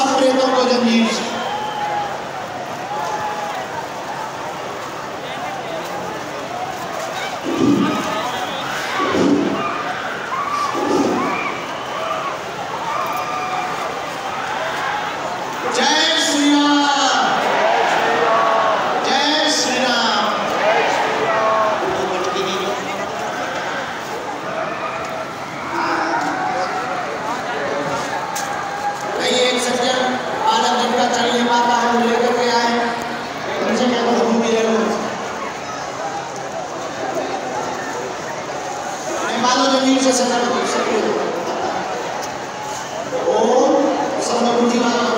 calça preta, Antônio Anísio. सज्जन मानव देवता चलिए माता हम लेकर के आए। उनसे कहकर घूम भी ज़रूर मानो ज़मीन से संदर्भ ओम संदर्भ जी माता